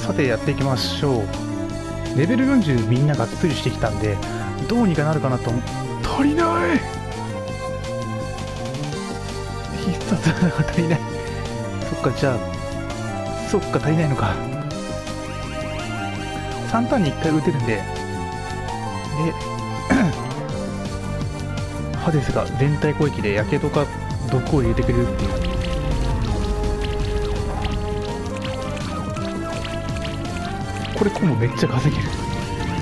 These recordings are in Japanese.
さてやっていきましょう。レベル40みんながっつりしてきたんでどうにかなるかなと。足りない。必殺技が足りない。そっかじゃあそっか足りないのか。3ターンに1回打てるんで。で ハデスが全体攻撃でやけどか毒を入れてくれるっていう。これコンボめっちゃ稼げる。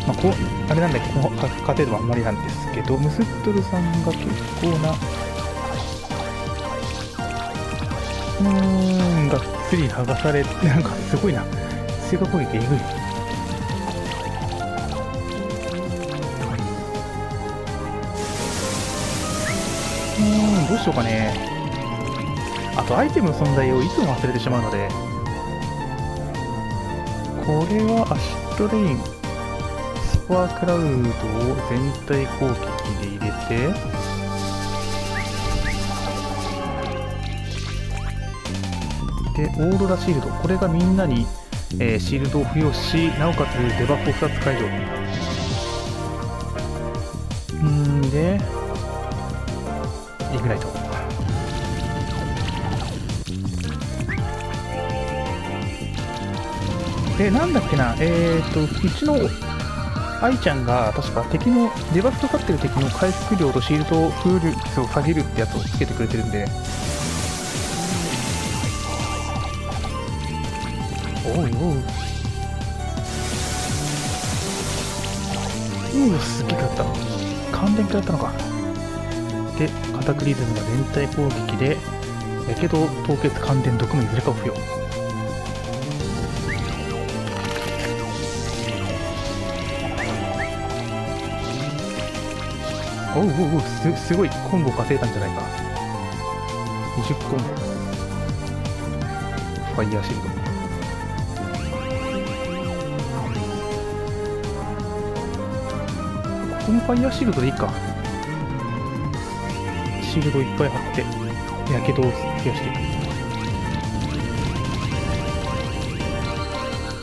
まあこうあれなんだけ？どこの家庭度はあんまりなんですけどムスットルさんが結構なうーんがっつり剥がされなんかすごいな。追加攻撃えぐい。どうしようかね。あとアイテムの存在をいつも忘れてしまうので。これはアシッドレイン。スコアクラウドを全体攻撃で入れて。でオーロラシールド。これがみんなに、えーシールドを付与しなおかつデバフを2つ解除でなんだっけな。えー、とうちの愛ちゃんが確か敵のデバフとかってる敵の回復量とシールド風率を下げるってやつをつけてくれてるんで。おうおう。うわすげえかった。関連かやったのか。でカタクリズムが全体攻撃でやけど凍結感電毒のいずれかを付与おうおうおうすすごいコンボ稼いだんじゃないか。20コンボファイヤーシールド。ここもファイヤーシールドでいいか。シールドいっぱい貼ってやけどを増やして。いく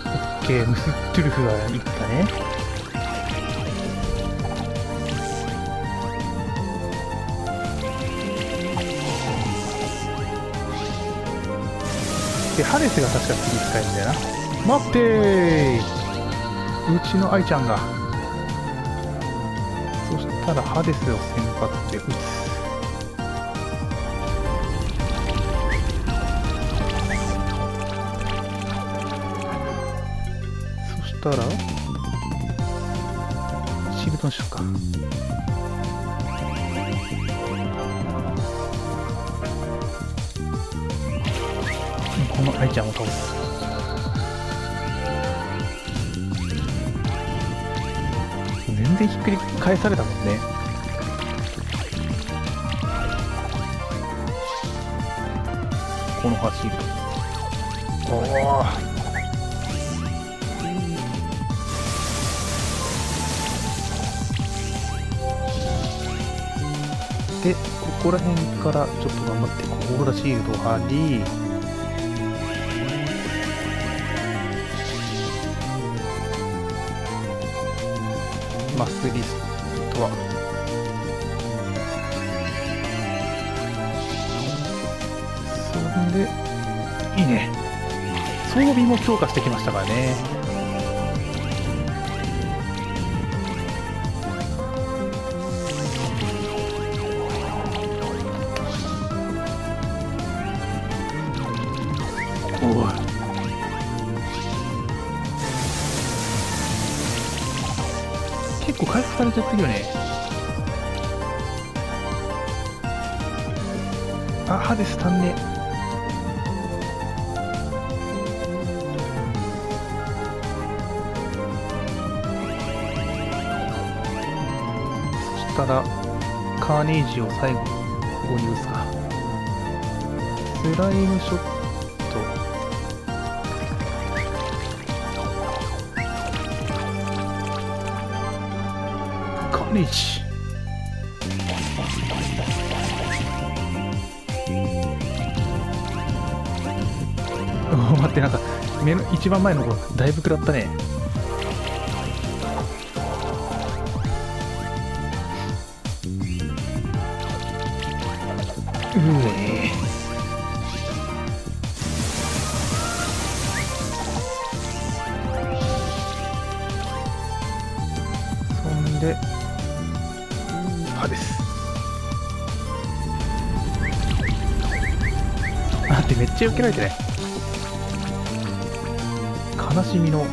オッケームストゥルフはいったね。でハレスが確か次使えるんだよな。待ってー。うちの愛ちゃんが。そしたらハデスを先発で打つ。そしたらシールドにしようかこの愛ちゃんを倒す。全然ひっくり返されたもんね。この走るおおでここら辺からちょっと頑張ってこうオーロラシールドを貼りマスリストはそんでいいね。装備も強化してきましたからね。ちゃってるよね。あ歯です足んねそしたらカーネージを最後ここに打つか。スライムショット reach. Oh, 待って、なんか目の一番前の子だいぶ食らったね。うえ。ち避けられてね。悲しみの。オ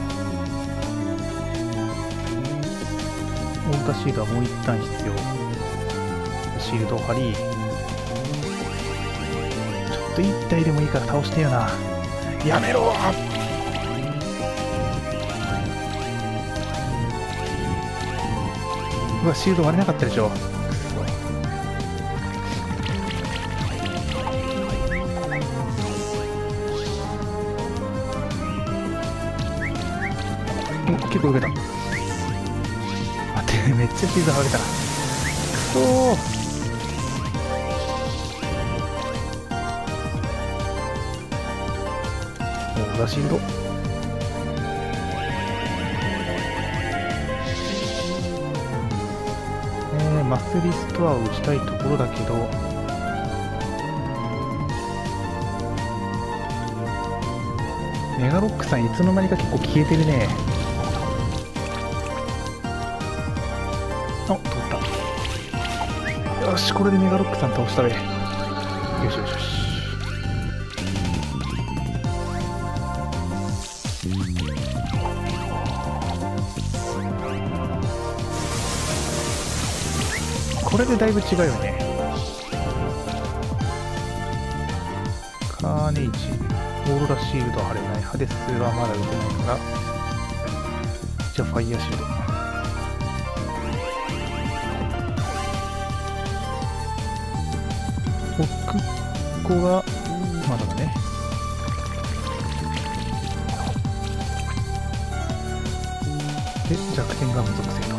ータシールはもう一旦必要。シールドを貼り。ちょっと一体でもいいから倒してよな。やめろ。うわシールド割れなかったでしょ。結構受けた。待って めっちゃシールド剥げたくそー。オーダシールドえー、マスリストアを打ちたいところだけど。メガロックさんいつの間にか結構消えてるね。しこれでメガロックさん倒したべよしよしよし。これでだいぶ違うよね。カーネイジオーロラシールド貼れないハデスはまだ打てないから。じゃあファイヤーシールド。こがまだだね。で弱点が無属性。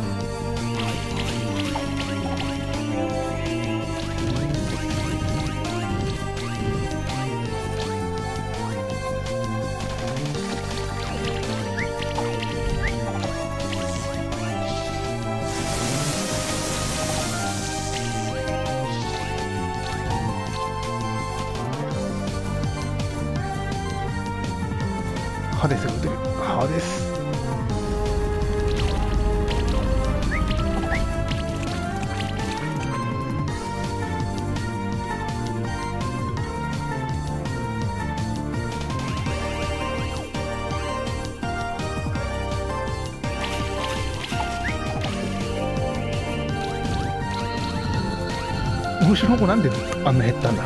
こなんであんな減ったんだ？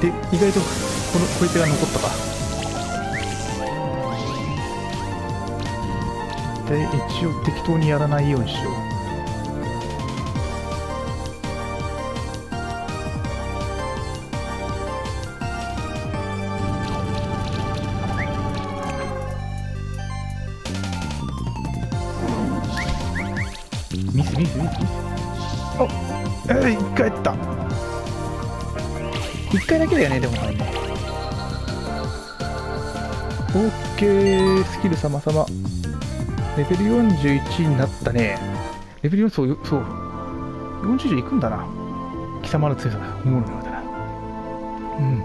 で意外とこの小池が残ったか。で一応適当にやらないようにしよう。1回だけだよねでも入んオッケースキル様々。レベル41になったね。レベル4そうそう。40以いくんだな。貴様の強さがおもろいうだな。うん。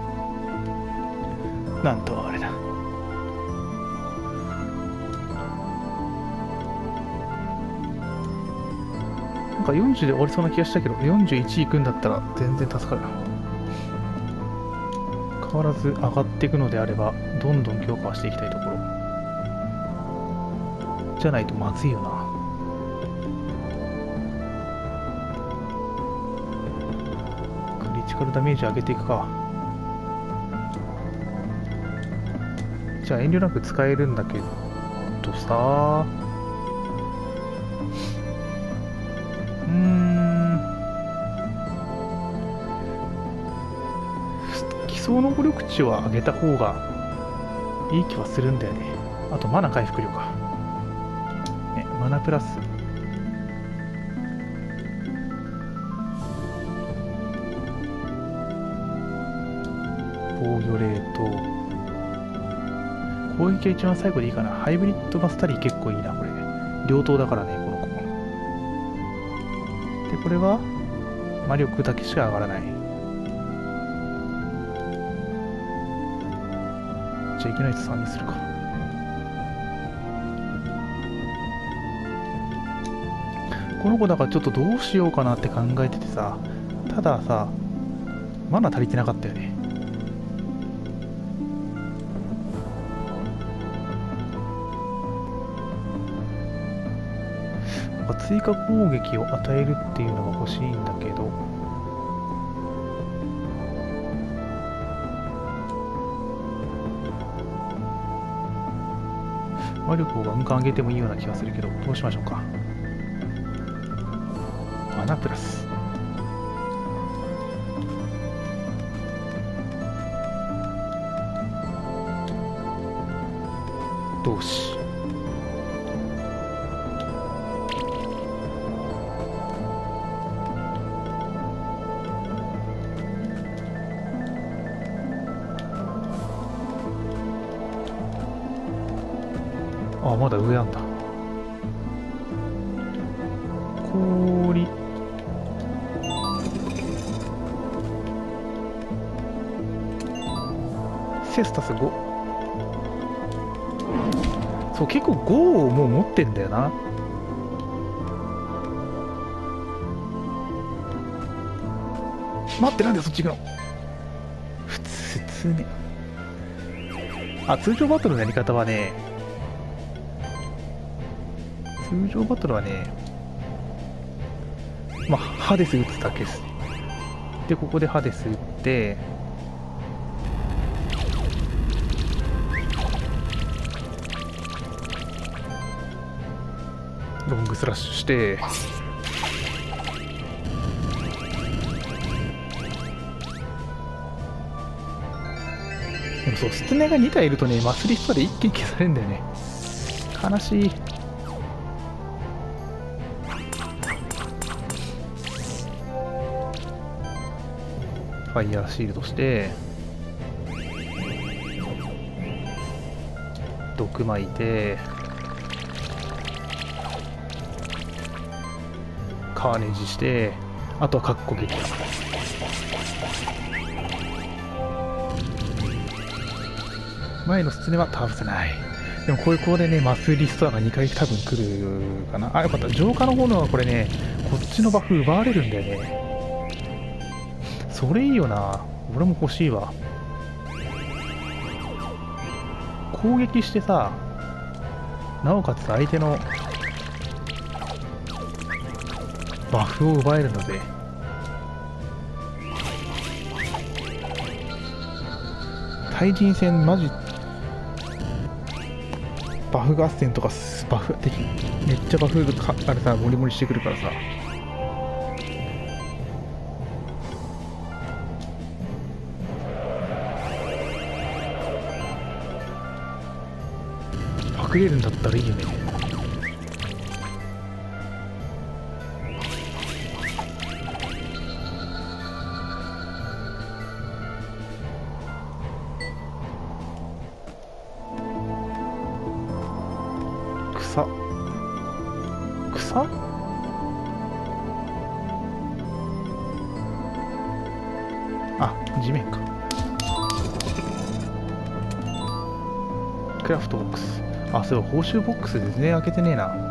なんとあれだ。なんか40で終わりそうな気がしたけど41いくんだったら全然助かるな。変わらず上がっていくのであれば、どんどん強化していきたいところ。じゃないとまずいよな。クリティカルダメージ上げていくか。じゃあ遠慮なく使えるんだけどさ。基礎能力値は上げた方がいい気はするんだよね。あとマナ回復量か。マナプラス。防御レート攻撃は一番最後でいいかな。ハイブリッドバスタリー結構いいなこれ。両刀だからねこの子でこれは魔力だけしか上がらない。じゃいきなり3にするかこの子だからちょっとどうしようかなって考えててさたださマナ足りてなかったよねなんか追加攻撃を与えるっていうのが欲しいんだけど魔力をガンガン上げてもいいような気がするけどどうしましょうか。マナプラス。どうしだ上なんだ。氷。セスタス5そう結構5をもう持ってんだよな。待ってなんでそっち行くの？普通普通ねあ通常バトルのやり方はね通常バトルはねまあハデス打つだけです。でここでハデス打ってロングスラッシュしてでもそうステネが2体いるとねマスリストで一気に消されるんだよね。悲しい。ファイヤーシールドして毒巻いてカーネージしてあとはカッコ撃前のスツネは倒せない。でもこういう子でねマスリストアが2回多分来るかな。あよかった。浄化の方のはこれねこっちのバフ奪われるんだよね。それいいよな。俺も欲しいわ。攻撃してさなおかつ相手のバフを奪えるので。対人戦マジバフ合戦とかバフ敵めっちゃバフかあれさモリモリしてくるからさ。隠れるんだったらいいよね。草。草？あ地面か。クラフトボックス。あそう報酬ボックス全然開けてねえな。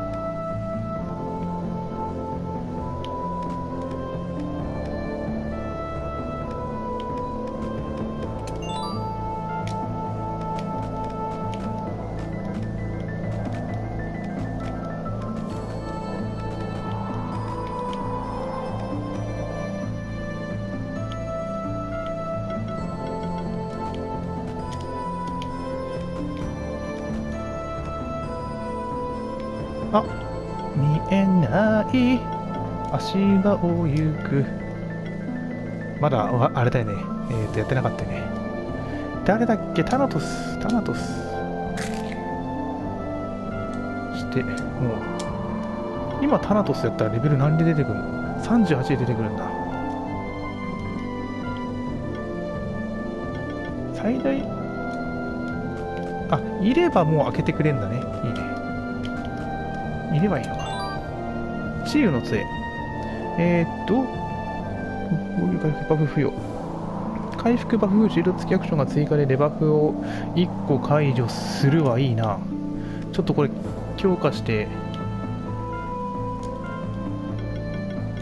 場を行く。まだあれだよね。えっ、ー、とやってなかったよね。誰だっけ？タナトス。タナトス。してもう。今タナトスやったらレベル何で出てくるの ?38 で出てくるんだ。最大。あいればもう開けてくれんだね。いいね。いればいいのか。治癒の杖。えー、っと防御回復バフ付与回復バフシールド付きアクションが追加でレバフを1個解除するはいいな。ちょっとこれ強化して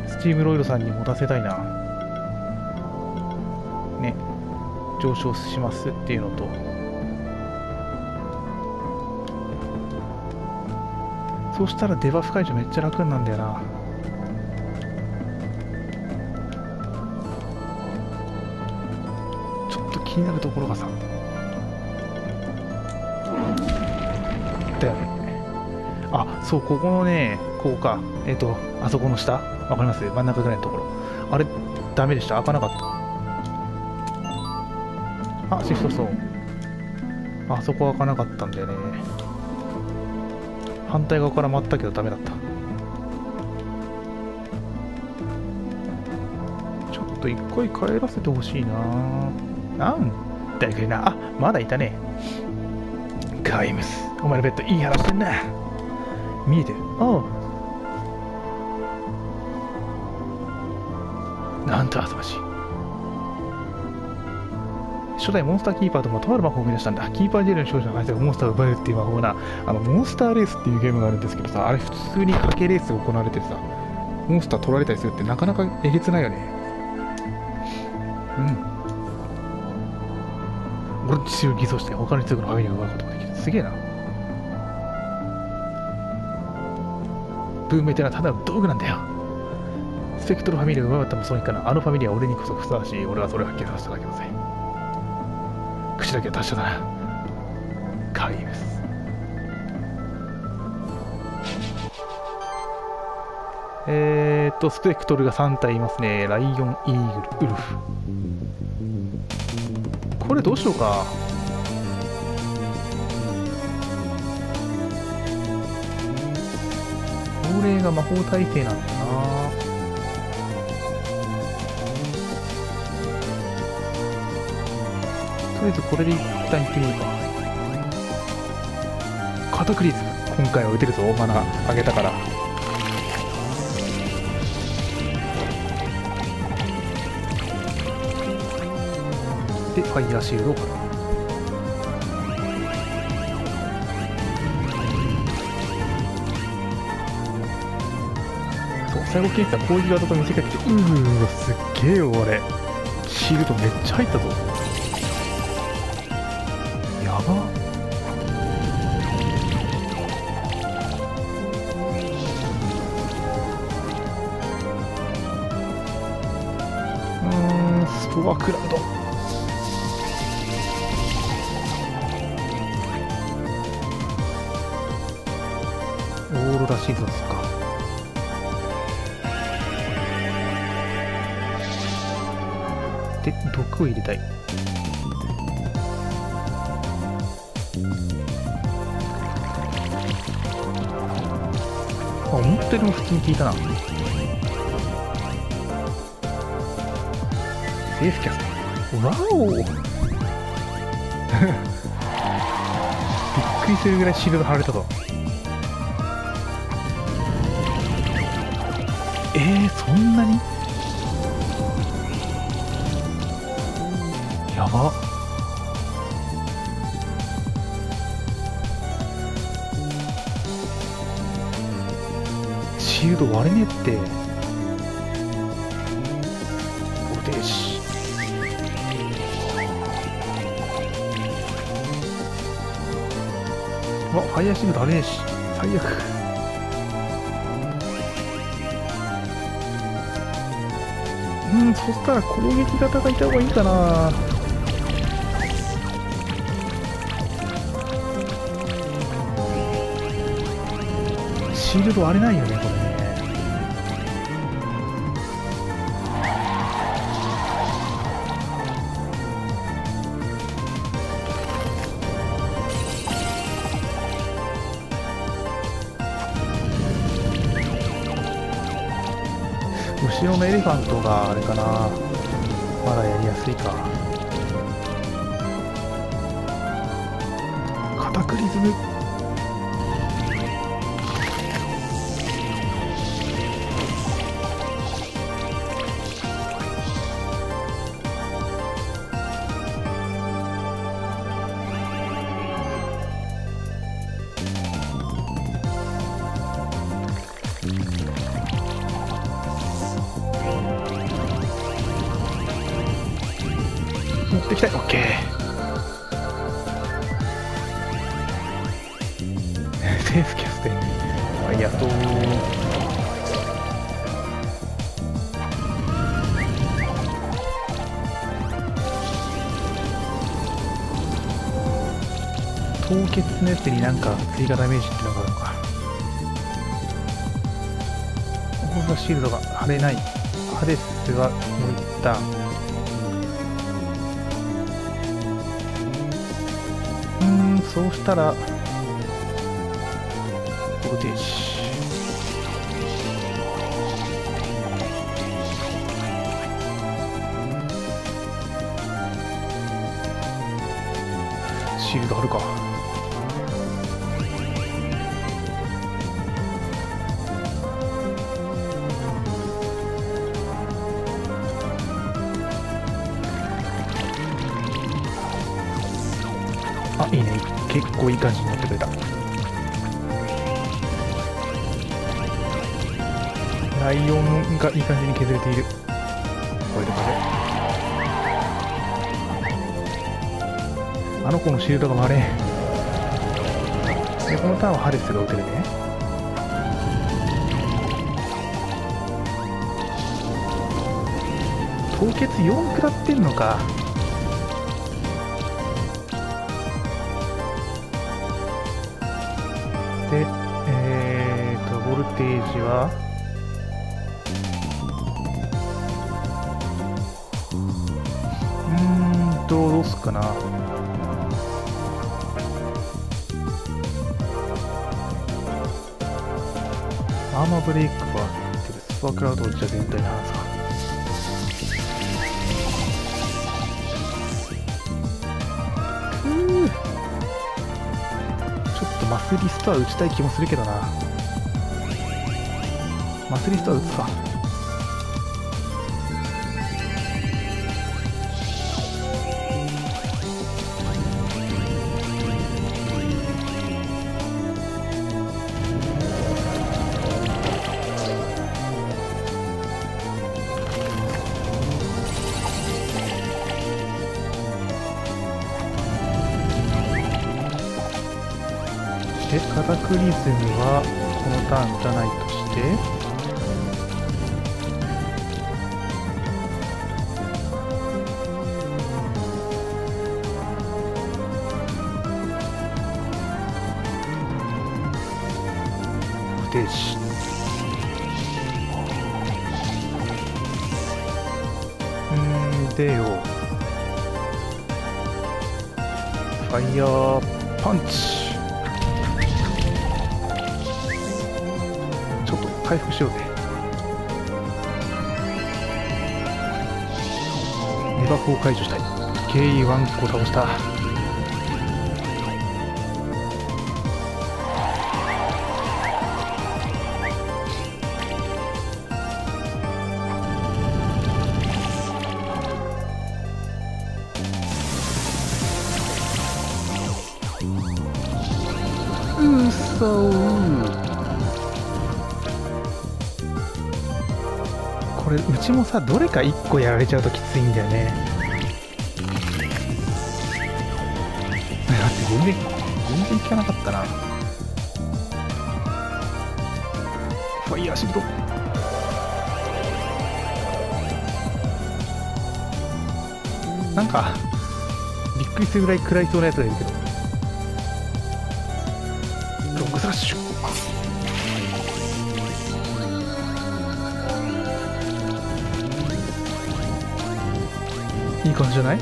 スチームロイドさんに持たせたいな。ね。上昇しますっていうのと。そうしたらデバフ解除めっちゃ楽なんだよな。気になるところがさ。だよね。あそうここのねこうか。えっ、とあそこの下。わかります？真ん中ぐらいのところ。あれダメでした？開かなかった。あシフトそう。あそこ開かなかったんだよね。反対側から回ったけどダメだった。ちょっと一回帰らせてほしいな。なんだよ。なあまだいたね。ガイムス。お前のベッドいい話してんな。見えてる。おうなんと恥ずまし。い初代モンスターキーパーともとある魔法を生み出したんだ。キーパージェルの少女の相手がモンスターを奪えるっていう魔法な、あの、モンスターレースっていうゲームがあるんですけどさ、あれ普通に賭けレースが行われててさ、モンスター取られたりするってなかなかえげつないよね。うん。俺の父を偽装して他の一族のファミリーを奪うことができる。すげえな。ブーメテはただの道具なんだよ。スペクトルファミリーを奪ったもそういかな。あのファミリーは俺にこそふさわしい。俺はそれをはっきりさせただけだぜ。口だけは達者だな。カイムス。えーっと、スペクトルが3体いますね。ライオン、イーグル、ウルフ。これどうしようか。これが魔法耐性なんだよな。とりあえずこれで一旦行ってみるか。カタクリズ。今回は打てるぞ、マナあげたから。で、ファイヤーシールドを払う。そう、最後検査攻撃型と見せかけて、うーん、すっげえよ、あれ。シールドめっちゃ入ったぞ。普通に効いたな。セーフキャスト。わお。びっくりするぐらいシールド貼られたぞ。えー、そんなに？やばシールド割れねえって。ボテージうわファイヤーシールドあれねえし。最悪。うんそしたら攻撃型がいた方がいいかな。シールド割れないよねこれ。のエレファントがあれかな。まだやりやすいか。クリズムなんか追加ダメージってのがあるのか。オーバーシールドが貼れない。ハデスはもう一旦うーんそうしたらボルテージシールド貼るか。いい感じになってくれた。ライオンがいい感じに削れている。これでこれ。あの子のシールドが割れでこのターンはハデスが打てるね。凍結4食らってんのか。ルテージは、うーんと、どうすっかな？アーマーブレイクは、スパークラウドじゃ全体の話か。ふぅちょっとマスリストは打ちたい気もするけどなマスリストは打つか。でカタクリズムはこのターン打たないとして。イヤーパンチ。ちょっと回復しようね。ネバフを解除したい。KE1 個倒した。ちもさどれか1個やられちゃうときついんだよね。だって全然全然効かなかったなファイヤーシフト。なんかびっくりするぐらい食らいそうなやつがいるけど。ロックスラッシュ。いい感じじゃない？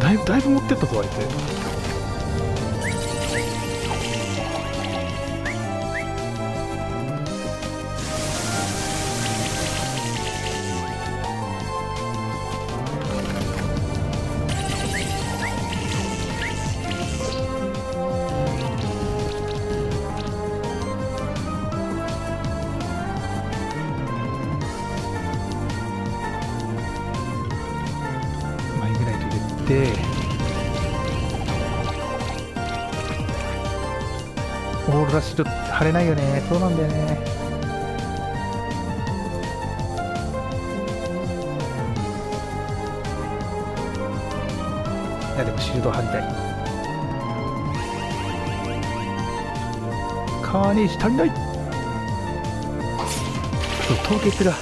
だいぶだいぶ持ってったぞあいつて。貼れないよね。そうなんだよね。いやでもシールド貼りたい。カーネージ足りない。そう凍結が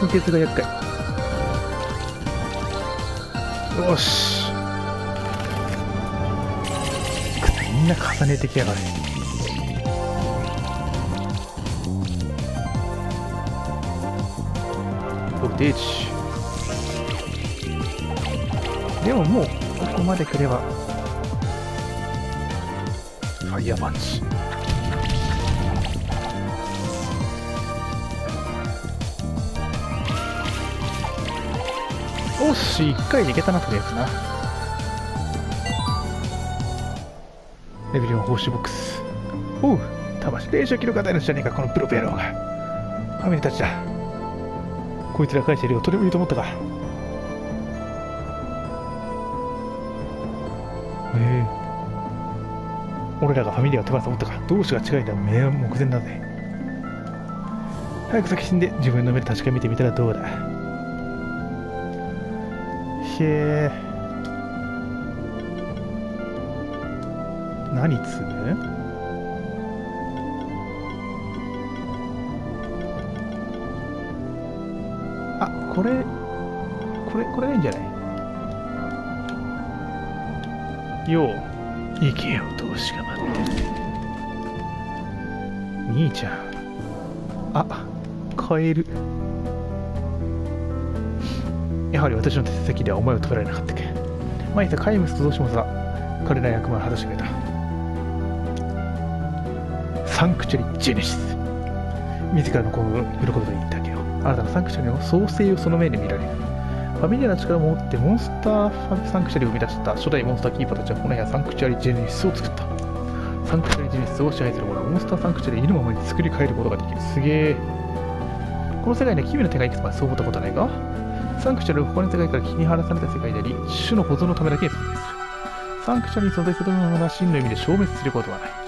凍結が厄介。よし。みんな重ねてきやがるボルテージでももうここまで来れば。ファイヤーパンチおし1回でいけたなとりあえずな。レベル4報酬ボックス。おう魂霊障記録与えるんじゃねえかこのプロペラが。ファミリーたちだこいつら返してるよとてもいいと思ったか。ええ。俺らがファミリアを手放すと思ったか。同志が違いだ目は目前だぜ。早く先死んで自分の目で確かめてみたらどうだ。へえ。何つうよう行けよ同志が待ってる兄ちゃん。あカエル。やはり私の手先ではお前を止められなかったけまいたカイムスとどうしもさ彼ら役目を果たしてくれた。サンクチュリ・ジェネシス。自らの子を喜ぶと言ったけど新たなサンクチュリの創生をその目で見られる。ファミリアの力を持ってモンスターサンクチュアリを生み出した初代モンスターキーパーたちはこの部屋サンクチュアリ・ジェネシスを作ったサンクチュアリ・ジェネシスを支配する者はモンスターサンクチュアリをいるままに作り変えることができるすげえこの世界には奇妙な手がいくつもあるそう思ったことはないかサンクチュアリは他の世界から切り離された世界であり、種の保存のためだけに存在する。サンクチュアリに存在するものが真の意味で消滅することはない。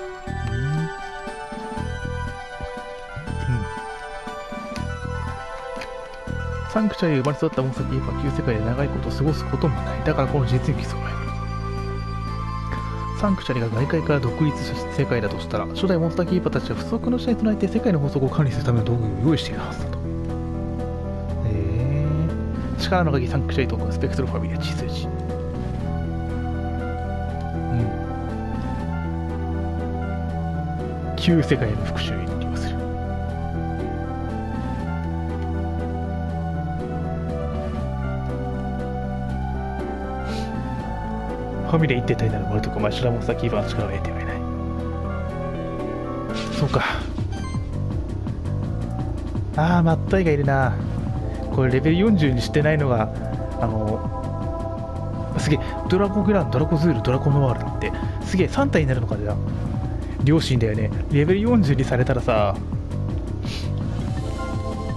サンクチュアリで生まれ育ったモンスターキーパー旧世界で長いこと過ごすこともない。だからこの実に基礎がサンクチュアリが外界から独立した世界だとしたら、初代モンスターキーパーたちは不足の下に備えて世界の法則を管理するための道具を用意しているはずだと。えー、力の鍵サンクチュアリトークスペクトルファミリア地数字。うん。旧世界への復讐ファミリア一体体なるマルトクマシュラモンスターキーパーの力を得てはいない。そうか。ああ、マットイがいるな。これレベル40にしてないのが、あの、すげえ、ドラゴングラン、ドラゴズール、ドラゴノワールだって、すげえ3体になるのかじゃ両親だよね。レベル40にされたらさ、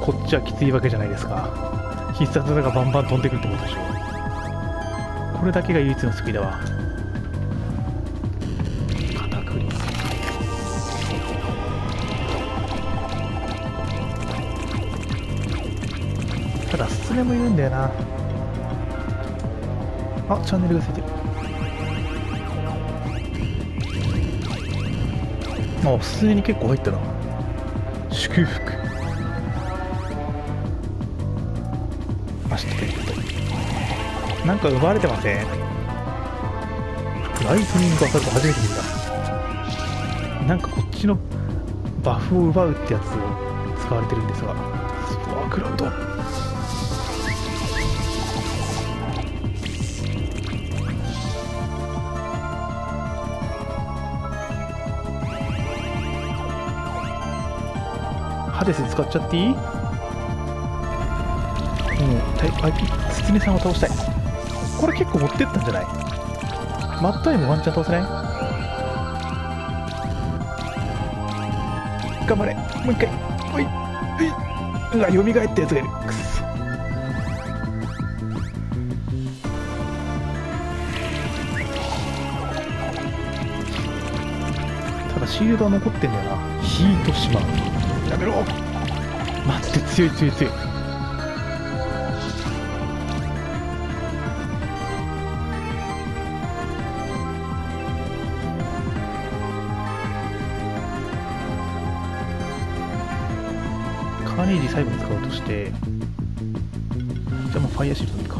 こっちはきついわけじゃないですか。必殺技がバンバン飛んでくるってことでしょ。これだけが唯一の救いだわ。片栗。ただ、スツメもいるんだよな。あ、チャンネルがついてる。あ、普通に結構入ったな。祝福。なんか奪われてません？ライトニングアサルト初めて見た。なんかこっちのバフを奪うってやつを使われてるんですが。スパークラウド。ハデス使っちゃっていい？もう、タイあスツネさんを倒したい。これ結構持ってったんじゃない？マットイもワンチャン倒せない？頑張れ。もう一回。おい。うい。うわよみがえったやつがいる。くそ。ただシールドは残ってんだよな。ヒートしまうやめろ。待って強い強い強い。使うとして。じゃあもうファイヤーシールドでいいか。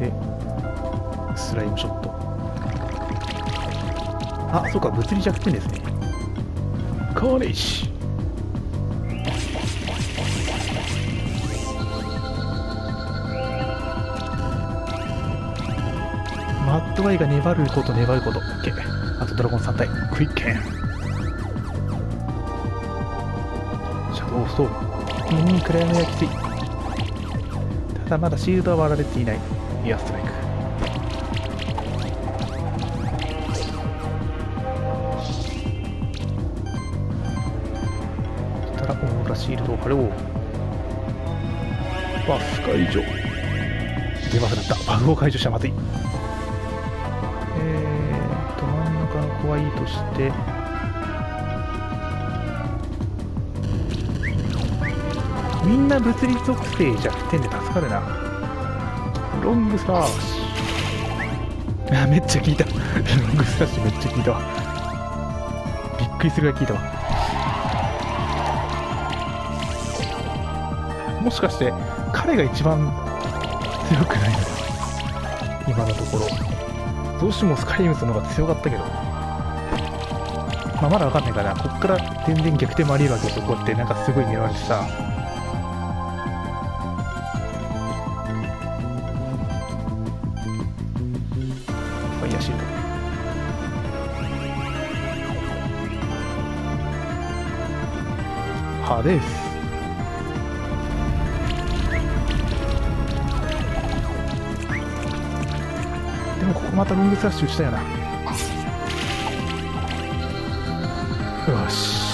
でスライムショット。あそうか物理弱点ですね。カーネー。ジマッドワイが粘ること粘ること。OK あとドラゴン3体クイッケンシャドウストームうん暗闇がき。ついただまだシールドは割られていない。エアストライク。そしたらオーラシールドを貼ろう。バフ解除。デバフだった。バフを解除したらまずい。えーと真ん中の子はいいとしてみんな物理属性弱点で助かるな。ロングスラッシュあめっちゃ効いた。ロングスラッシュめっちゃ効いたわ。びっくりするぐらい効いたわ。もしかして彼が一番強くないの？か今のところ。どうしてもスカイムスの方が強かったけど、まあ、まだわかんないからこっから全然逆転もありえるわけですよ。こうやってなんかすごい狙われてさ。歯です。でもここまたロングスラッシュ打ちたよな。よし。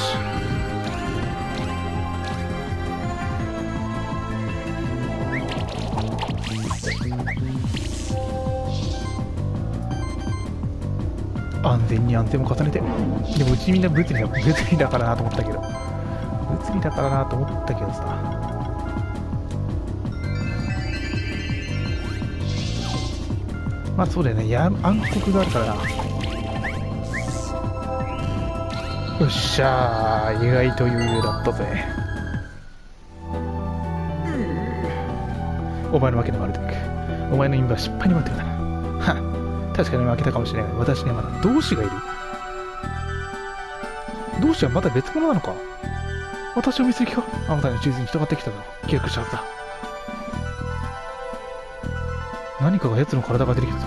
安全に安全を重ねて。でもうちみんな物理だ物理だからなと思ったけど。だからなと思ったけどさ。まあそうだよね。や暗黒があるからな。よっしゃー。意外と余裕だったぜ。お前の負けでもあるとくお前の陰謀は失敗に待ってるだな。は確かに負けたかもしれない。が私にはまだ同志がいる。同志はまだ別物なのか。私を見すぎかあなたの地図に人がってきただろう記憶したはずだ何かが奴の体が出てきたぞ。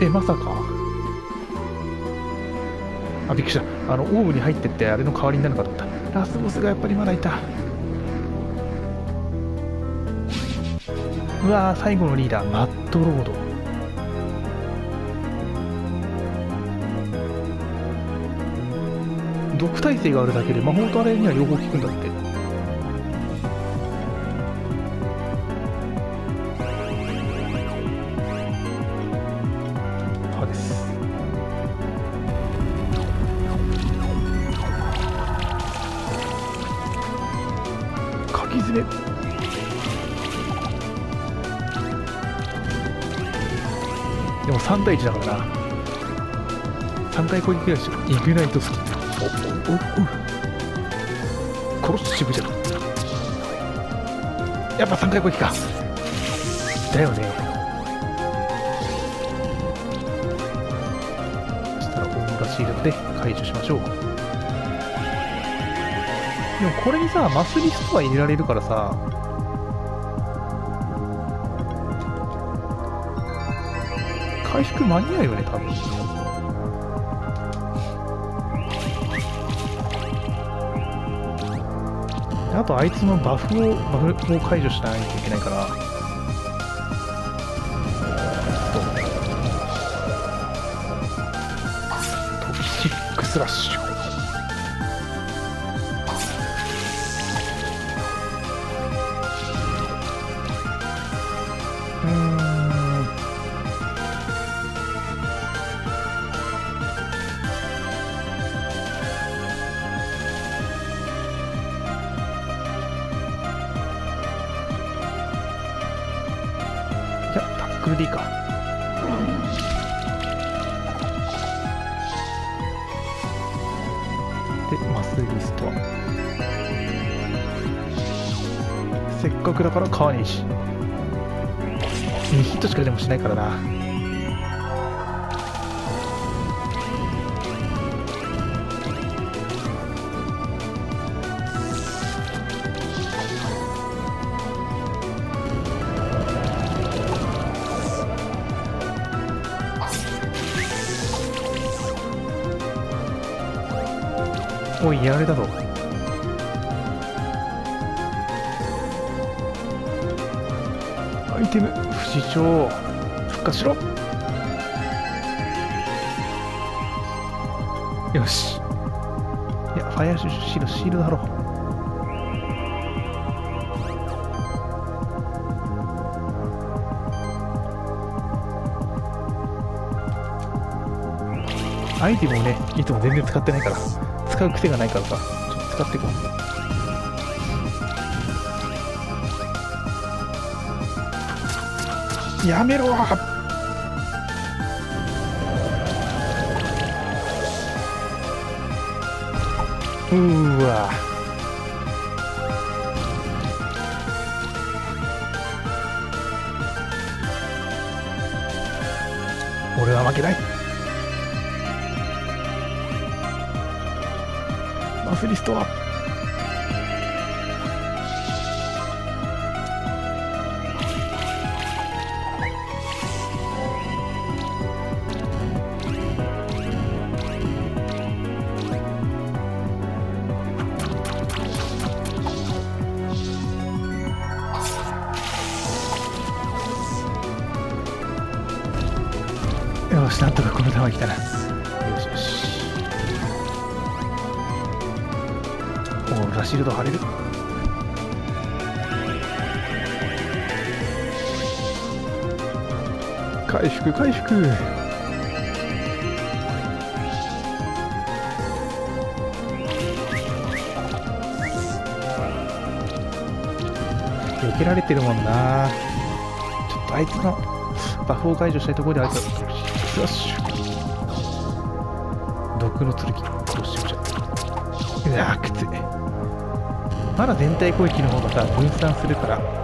えまさか。あびっくりした。あのオーブに入ってってあれの代わりになるのかと思った。ラスボスがやっぱりまだいた。うわー最後のリーダーマッドロード。耐性があるだけで魔法とあれには両方効くんだって。歯です。かき詰め。でも3対1だからな。3回攻撃がしイグナイトスキル。おお殺す渋じゃんやっぱ3回攻撃かだよねそしたらオーラシールドで解除しましょうでもこれにさマスリストは入れられるからさ回復間に合うよね多分あとあいつのバフをバフを解除しないといけないから。トキシックスラッシュ。トしかでもしないからな。おいやられたぞ。アイテム。不死鳥復活しろ。よし。いやファイアシールシールド貼ろアイテムをねいつも全然使ってないから使う癖がないからさちょっと使っていこう。やめろ。うわ。俺は負けない。マスリストは。れてるもんな。ちょっとあいつのバフを解除したいところであいつはよし毒の剣どうしよう。じゃうわくつい。まだ全体攻撃の方がさ分散するから。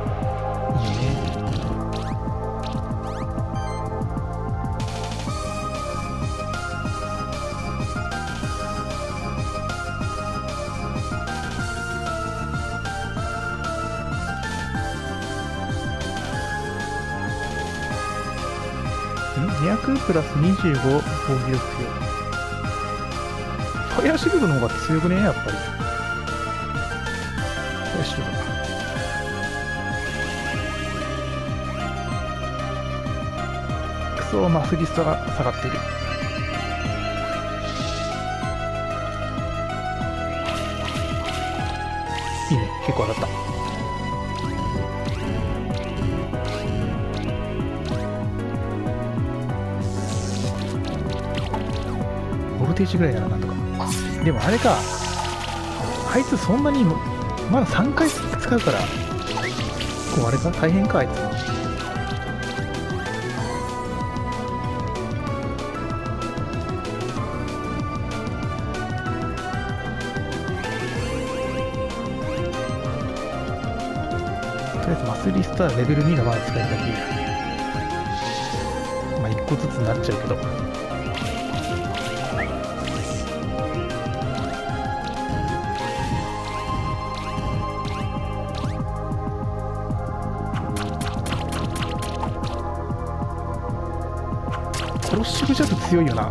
プラス25防御力付与ファイアシールドの方が強くね？やっぱり。ファイアシールドかクソマスリストが下がっている。いいね。結構当たった。ボルテージぐらいならな。とかでもあれか。あいつそんなにまだ3回使うから。結構あれか？大変かあいつ。とりあえずマスリストはレベル2がまだ使えるだけまあ1個ずつになっちゃうけど。強いよな、こ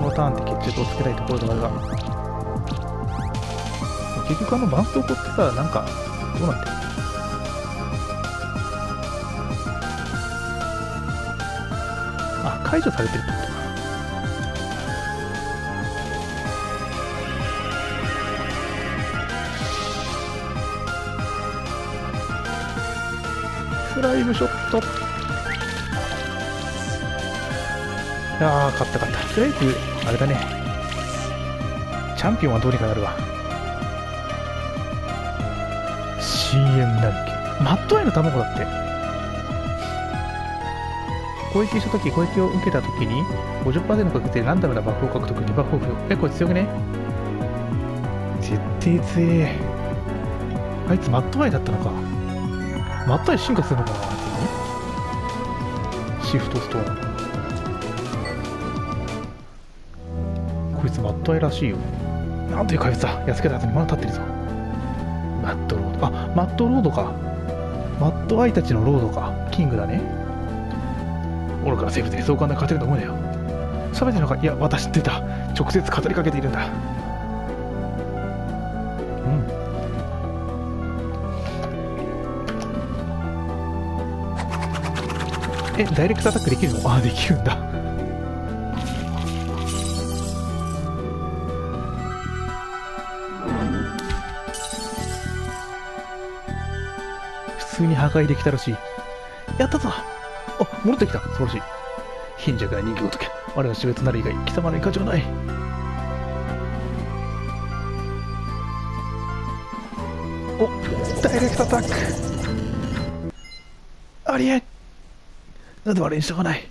のターンで決着をつけたいところではあるが。結局あのバンストコってさなんかどうなってるあ解除されてるってことか。ライムショット。いやー勝った勝った。とりあえずあれだね。チャンピオンはどうにかなるわ。深淵なるけマッドアイの卵だって。攻撃した時攻撃を受けた時に50%かけてランダムなバフを獲得。2バフを付与えこれ強くね？絶対強え。あいつマッドアイだったのか。マッドアイ進化するのかなシフトストーン。こいつマッドアイらしいよなんという怪物だ。安けた後にまだ立ってるぞ。マッドロード。あマッドロードか。マッドアイたちのロードか。キングだね。愚かな生物にそう簡単に勝てると思うなよ。喋ってるのかいや私ってた。直接語りかけているんだ。えダイレクトアタックできるの？ああできるんだ。普通に破壊できたらしい。やったぞ。あ戻ってきた。素晴らしい。貧弱な人気ごとき我が死別なる以外貴様の価値はない。おダイレクトアタック。なんで我に従わない？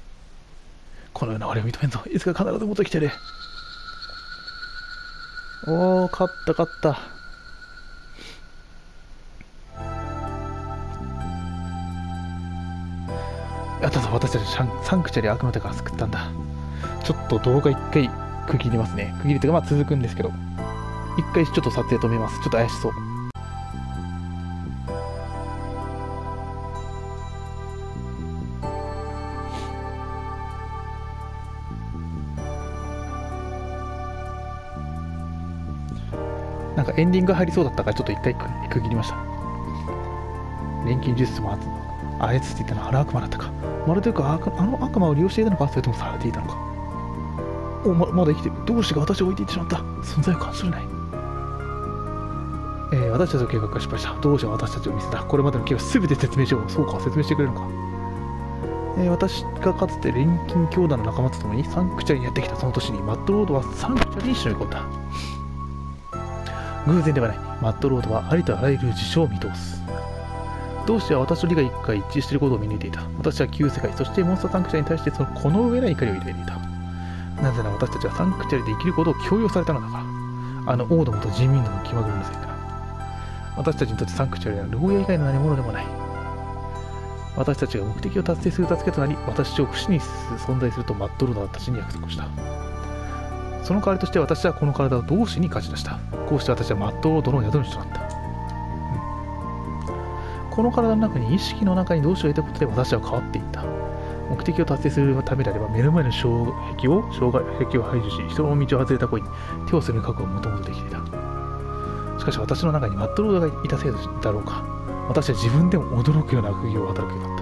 このような我を認めんぞ。いつか必ず戻ってきてやれ。おお勝った勝った。やったぞ私たちサンサンクチャリ悪の手から救ったんだ。ちょっと動画一回区切りますね。区切りというかまあ続くんですけど。一回ちょっと撮影止めます。ちょっと怪しそう。かエンディング入りそうだったからちょっと一回区切りました。錬金術もあ操っていたのはあの悪魔だったか。まるでかあの悪魔を利用していたのかそれともされていたのか。おままだ生きてる。どうして私を置いていってしまった。存在を感じれない、えー、私たちの計画が失敗した。どうして私たちを見せた。これまでの計画全て説明しよう。そうか説明してくれるのか。えー、私がかつて錬金兄弟の仲間と共にサンクチャリにやってきたその年にマットロードはサンクチャリに忍び込んだ。偶然ではない。マットロードはありとあらゆる事象を見通す。同志は私と理が一回一致していることを見抜いていた。私は旧世界そしてモンスターサンクチャリに対してそのこの上ない怒りを抱いていた。なぜなら私たちはサンクチャリで生きることを強要されたのだから。あの王どもと人民ども気まぐれのせいか私たちにとってサンクチャリは牢屋以外の何者でもない。私たちが目的を達成する助けとなり私を不死に存在するとマッドローダーたちに約束した。その代わりとして私はこの体を同志に貸し出した。こうして私はマッドロードの宿主となった、うん、この体の中に意識の中に同志を得たことで私は変わっていった。目的を達成するためであれば目の前の障壁を障害壁を排除し人の道を外れた恋に手をする覚悟をもともとできていたしかし私の中にマッドロードがいたせいだろうか。私は自分でも驚くような悪行を働くよ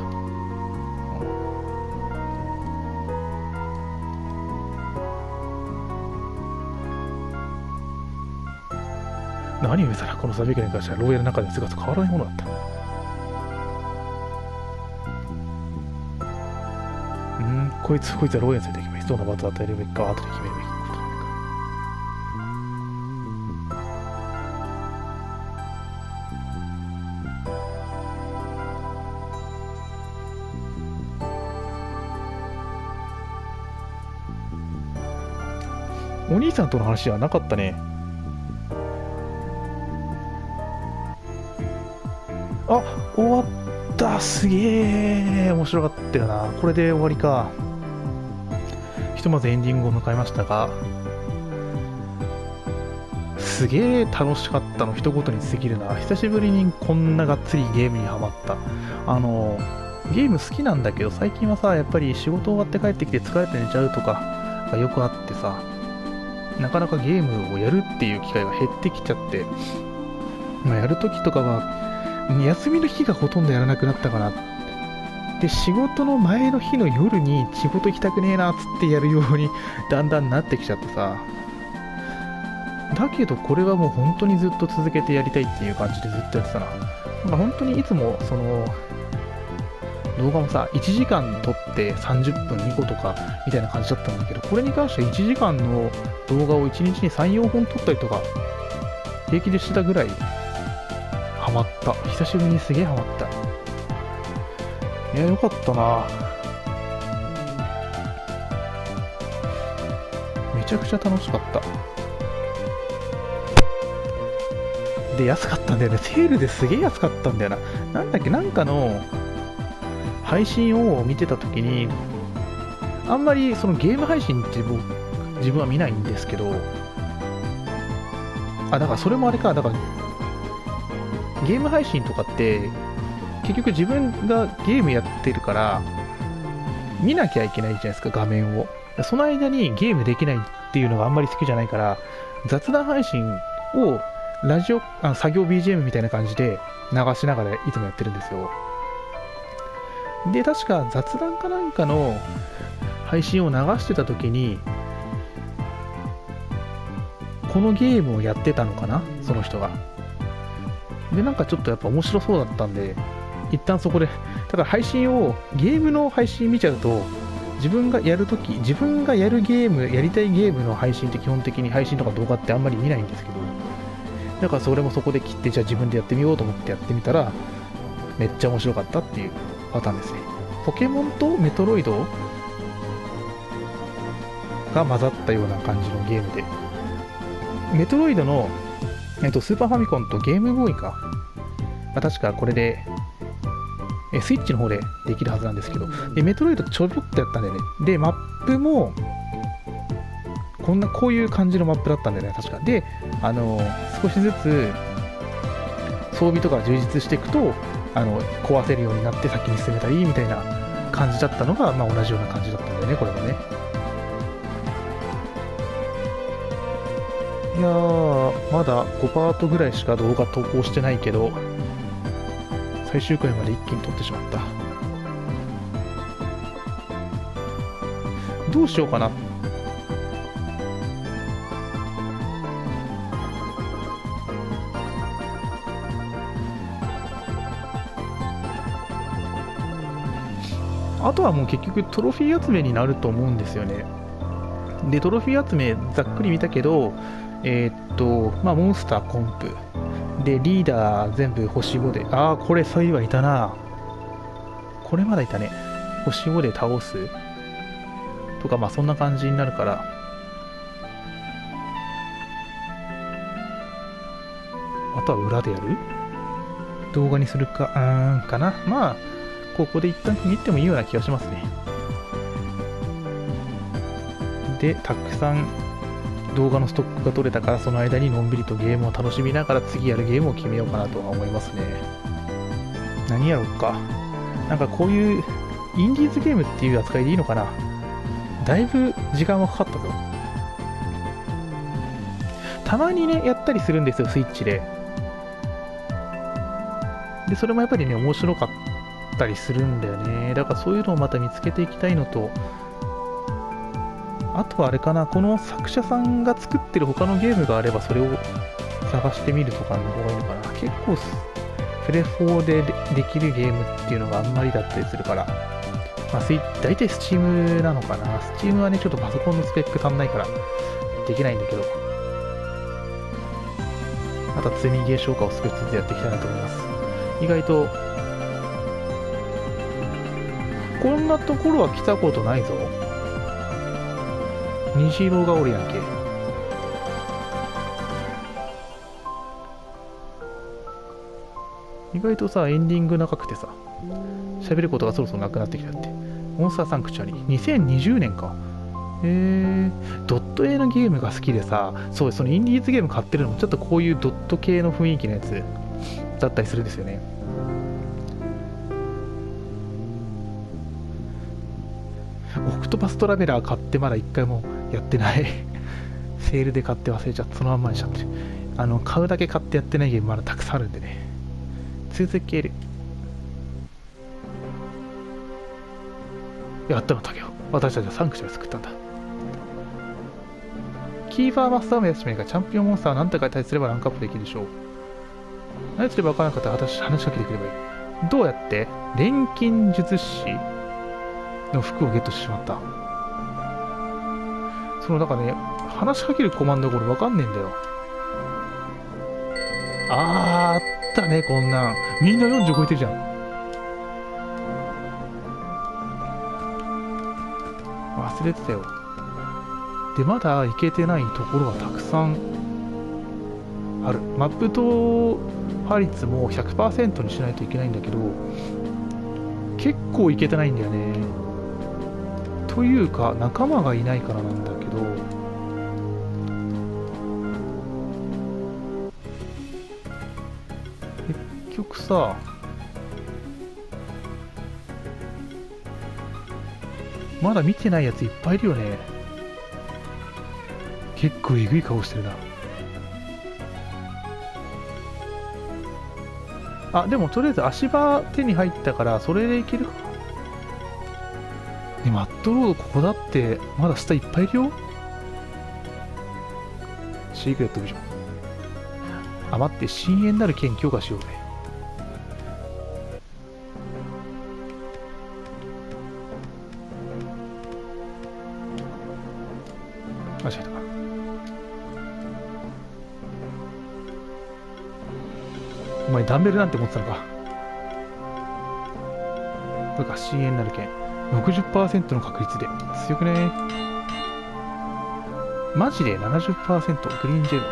何を言うたらこの300年からしたら牢屋の中で姿変わらないものだったうんこいつこいつは牢屋に連れて行けばいいどんなバトを与えるべきか後で決めるべきか。お兄さんとの話はなかったね。終わった。すげえ面白かったよな。これで終わりか。ひとまずエンディングを迎えましたが。すげえ楽しかったの。一言に過ぎるな。久しぶりにこんながっつりゲームにはまった。あのゲーム好きなんだけど最近はさやっぱり仕事終わって帰ってきて疲れて寝ちゃうとかがよくあってさなかなかゲームをやるっていう機会が減ってきちゃって、まあ、やるときとかは休みの日がほとんどやらなくなったかな。で、仕事の前の日の夜に仕事行きたくねえなっつってやるように だんだんなってきちゃってさ。だけどこれはもう本当にずっと続けてやりたいっていう感じでずっとやってたな。まあ、本当にいつもその動画もさ、1時間撮って30分2個とかみたいな感じだったんだけど、これに関しては1時間の動画を1日に3、4本撮ったりとか、平気でしてたぐらいハマった。久しぶりにすげえハマった。いやよかったな。めちゃくちゃ楽しかった。で安かったんだよね。セールですげえ安かったんだよな。なんだっけなんかの配信を見てた時にあんまりそのゲーム配信って僕自分は見ないんですけどあだからそれもあれかだからゲーム配信とかって結局自分がゲームやってるから見なきゃいけないじゃないですか画面を。その間にゲームできないっていうのがあんまり好きじゃないから雑談配信をラジオあ作業 BGM みたいな感じで流しながらいつもやってるんですよ。で確か雑談かなんかの配信を流してた時にこのゲームをやってたのかなその人が。でなんかちょっとやっぱ面白そうだったんで一旦そこで。ただ配信をゲームの配信見ちゃうと自分がやるとき自分がやるゲームやりたいゲームの配信って基本的に配信とか動画ってあんまり見ないんですけどだからそれもそこで切ってじゃあ自分でやってみようと思ってやってみたらめっちゃ面白かったっていうパターンですね。ポケモンとメトロイドが混ざったような感じのゲームで。メトロイドの、えっと、スーパーファミコンとゲームボーイか、まあ、確かこれでえスイッチの方でできるはずなんですけど、でメトロイドちょろっとやったんだよね。で、マップも、こんな、こういう感じのマップだったんだよね、確か。で、あの、少しずつ、装備とか充実していくと、あの、壊せるようになって先に進めたり、みたいな感じだったのが、まあ同じような感じだったんだよね、これもね。いやー、まだ5パートぐらいしか動画投稿してないけど、最終回まで一気に撮ってしまった。どうしようかな。あとはもう結局トロフィー集めになると思うんですよね。でトロフィー集めざっくり見たけどえー、っとまあモンスターコンプで、リーダー全部星5で、ああ、これそういえばいたな。これまだいたね。星5で倒すとか、まあそんな感じになるから。あとは裏でやる？動画にするか、うーん、かな。まあ、ここで一旦区切ってもいいような気がしますね。で、たくさん動画のストックが取れたからその間にのんびりとゲームを楽しみながら次やるゲームを決めようかなとは思いますね。何やろうか。なんかこういうインディーズゲームっていう扱いでいいのかな。だいぶ時間はかかったぞ。たまにねやったりするんですよスイッチで。でそれもやっぱりね面白かったりするんだよね。だからそういうのをまた見つけていきたいのとあとはあれかな、この作者さんが作ってる他のゲームがあれば、それを探してみるとかの方がいいのかな。結構、プレ4でできるゲームっていうのがあんまりだったりするから、まあ、大体 Steam なのかな。Steam はね、ちょっとパソコンのスペック足んないから、できないんだけど、また積みゲー消化を少しずつやっていきたいなと思います。意外と、こんなところは来たことないぞ。虹色がおるやんけ。意外とさエンディング長くてさ喋ることがそろそろなくなってきたって。モンスターサンクチュアリ。2020年か。へえドット A のゲームが好きでさそうそのインディーズゲーム買ってるのもちょっとこういうドット系の雰囲気のやつだったりするんですよね。オクトパストラベラー買ってまだ一回もやってない。セールで買って忘れちゃってそのまんまにしちゃってあの買うだけ買ってやってないゲームまだたくさんあるんでね。続ける。やったの竹を私たちはサンクチュア作ったんだ。キーパーマスターを目指してみるかチャンピオンモンスターは何とか対すればランクアップできるでしょう。何すれば分からなかったら私話しかけてくればいい。どうやって？錬金術師の服をゲットしてしまった。そのなんかね、話しかけるコマンドこれわかんねえんだよ。あーっったねこんなん。みんな40超えてるじゃん。忘れてたよ。でまだ行けてないところがたくさんある。マップと破率も100%にしないといけないんだけど結構いけてないんだよね。というか仲間がいないからなんだけど結局さまだ見てないやついっぱいいるよね。結構えぐい顔してるな。あでもとりあえず足場手に入ったからそれでいけるか。ねマットロードここだってまだ下いっぱいいるよ。シークレットビジョン。あ待って深淵なる剣強化しようぜ間違えた。かお前ダンベルなんて持ってたのか。これか深淵なる剣60%の確率で。強くね。マジで70%グリーンジェム。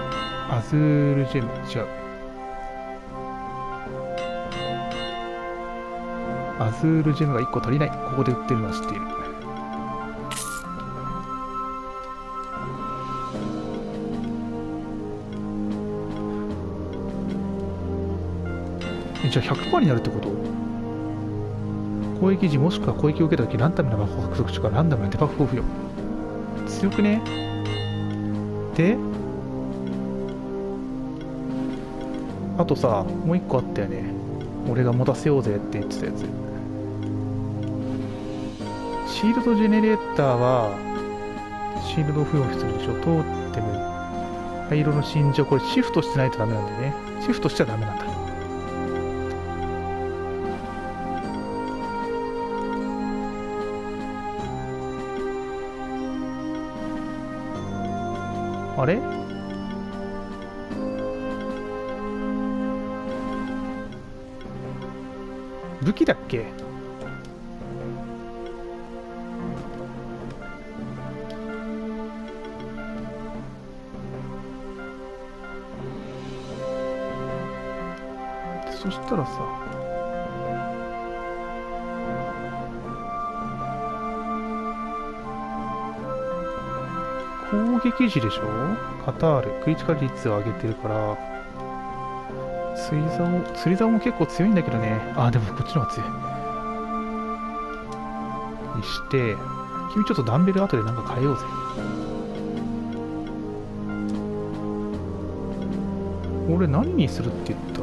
アズールジェム。違う。アズールジェムが1個足りない。ここで売ってるのは知っている。じゃあ100%になるってこと攻撃時もしくは攻撃を受けた時ランダムな魔法獲得中からランダムなデバフを付与強くね？で？あとさもう一個あったよね。俺が持たせようぜって言ってたやつ。シールドジェネレーターはシールド付与するでしょトーテム灰色の真珠これシフトしてないとダメなんだよね。シフトしちゃダメなんだ。あれ？武器だっけ？そしたらさ攻撃時でしょ？カタールクリティカル率を上げてるから。釣り竿釣り竿も結構強いんだけどね。あでもこっちの方が強い。にして君ちょっとダンベル後でなんか変えようぜ。俺何にするって言った？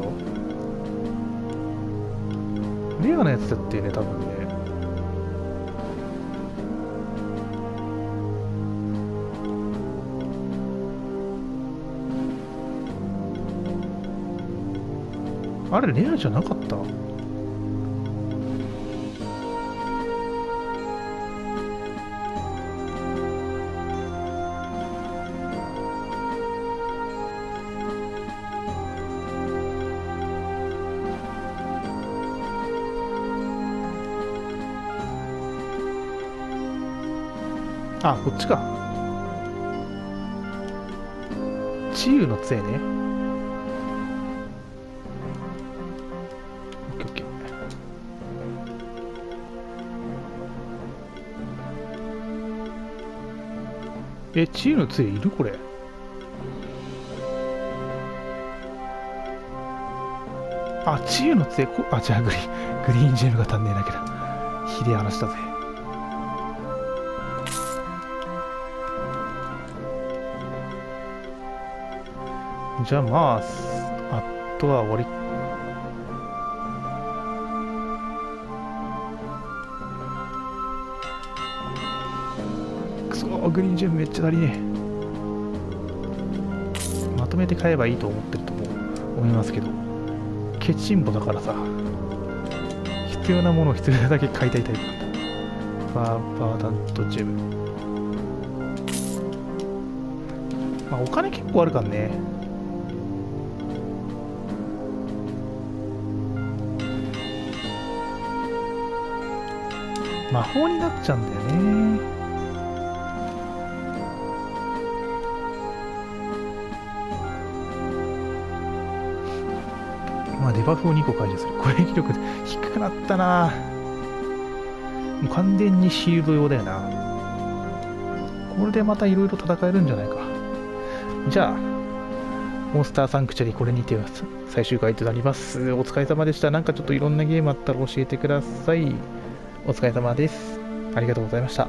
レアなやつだってね多分ね。あれレアじゃなかった？あ、こっちか。治癒の杖ね。え、治癒の杖いる？これ。あ、治癒の杖、こあ、じゃあグリーン、グリーンジェムが足んねえだけだ。ひでえ話だぜ。じゃあまあ、あとは終わり。グリーンジェムめっちゃ足りねえ。まとめて買えばいいと思ってると思いますけど。ケチンボだからさ。必要なものを必要なだけ買いたいタイプ。なんだバーバーダントジェム。まあお金結構あるからね。魔法になっちゃうんだよね。バフを2個解除する。攻撃力低くなったなもう完全にシールド用だよな。これでまたいろいろ戦えるんじゃないか。じゃあ、モンスターサンクチャリこれにて最終回となります。お疲れ様でした。なんかちょっといろんなゲームあったら教えてください。お疲れ様です。ありがとうございました。